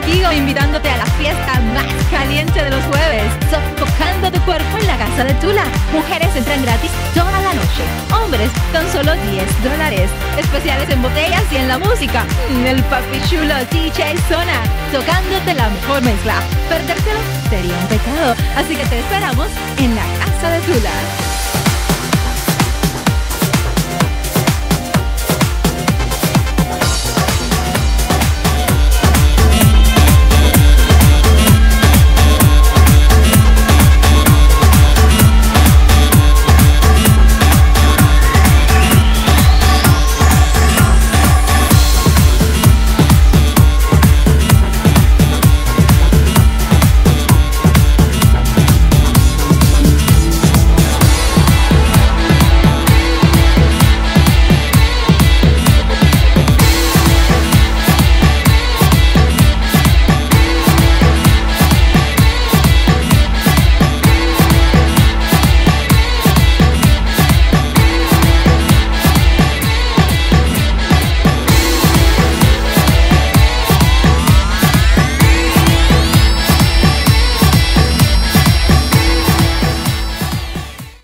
contigo, invitándote a la fiesta más caliente de los jueves, sofocando tu cuerpo en la casa de Tula. Mujeres entran gratis toda la noche, hombres con solo 10 dólares. Especiales en botellas y en la música. Mm, el papi chulo DJ Zona, tocándote la mejor mezcla. Perdértelo sería un pecado, así que te esperamos en la casa de Tula.